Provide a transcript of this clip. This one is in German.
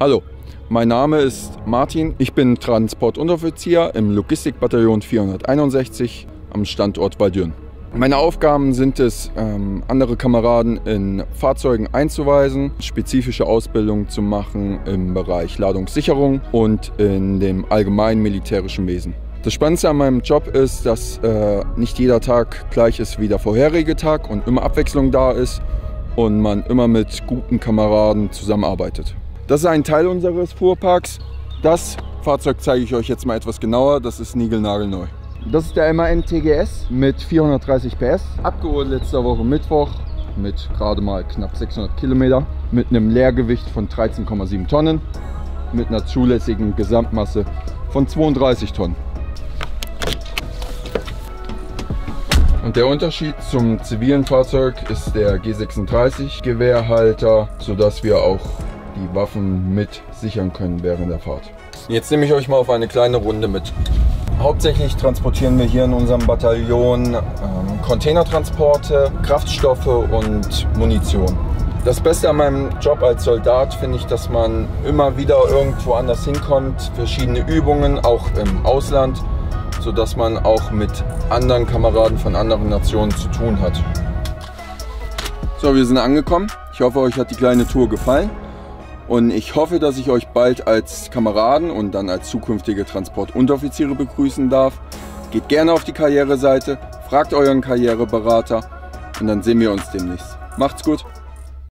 Hallo, mein Name ist Martin. Ich bin Transportunteroffizier im Logistikbataillon 461 am Standort Waldürn. Meine Aufgaben sind es, ähm, andere Kameraden in Fahrzeugen einzuweisen, spezifische Ausbildung zu machen im Bereich Ladungssicherung und in dem allgemeinen militärischen Wesen. Das Spannendste an meinem Job ist, dass äh, nicht jeder Tag gleich ist wie der vorherige Tag und immer Abwechslung da ist und man immer mit guten Kameraden zusammenarbeitet. Das ist ein Teil unseres Fuhrparks. Das Fahrzeug zeige ich euch jetzt mal etwas genauer. Das ist niegelnagelneu. Das ist der MAN TGS mit 430 PS. Abgeholt letzte Woche Mittwoch mit gerade mal knapp 600 Kilometer. Mit einem Leergewicht von 13,7 Tonnen. Mit einer zulässigen Gesamtmasse von 32 Tonnen. Und der Unterschied zum zivilen Fahrzeug ist der G36 Gewehrhalter, sodass wir auch die Waffen mit sichern können während der Fahrt. Jetzt nehme ich euch mal auf eine kleine Runde mit. Hauptsächlich transportieren wir hier in unserem Bataillon ähm, Containertransporte, Kraftstoffe und Munition. Das Beste an meinem Job als Soldat finde ich, dass man immer wieder irgendwo anders hinkommt, verschiedene Übungen, auch im Ausland, sodass man auch mit anderen Kameraden von anderen Nationen zu tun hat. So, wir sind angekommen. Ich hoffe, euch hat die kleine Tour gefallen. Und ich hoffe, dass ich euch bald als Kameraden und dann als zukünftige Transportunteroffiziere begrüßen darf. Geht gerne auf die Karriereseite, fragt euren Karriereberater und dann sehen wir uns demnächst. Macht's gut!